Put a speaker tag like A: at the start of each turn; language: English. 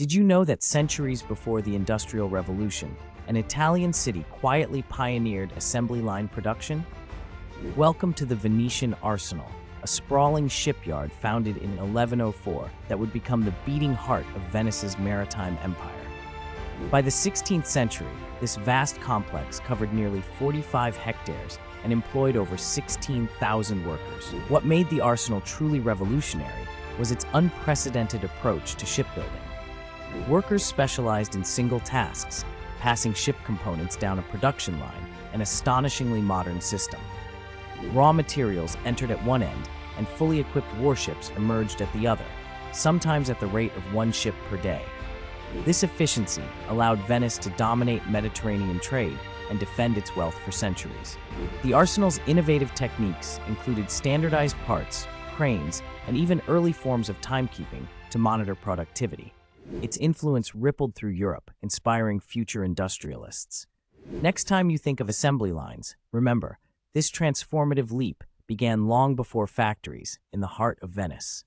A: Did you know that centuries before the Industrial Revolution, an Italian city quietly pioneered assembly line production? Welcome to the Venetian Arsenal, a sprawling shipyard founded in 1104 that would become the beating heart of Venice's maritime empire. By the 16th century, this vast complex covered nearly 45 hectares and employed over 16,000 workers. What made the arsenal truly revolutionary was its unprecedented approach to shipbuilding. Workers specialized in single tasks, passing ship components down a production line, an astonishingly modern system. Raw materials entered at one end, and fully equipped warships emerged at the other, sometimes at the rate of one ship per day. This efficiency allowed Venice to dominate Mediterranean trade and defend its wealth for centuries. The arsenal's innovative techniques included standardized parts, cranes, and even early forms of timekeeping to monitor productivity. Its influence rippled through Europe, inspiring future industrialists. Next time you think of assembly lines, remember, this transformative leap began long before factories in the heart of Venice.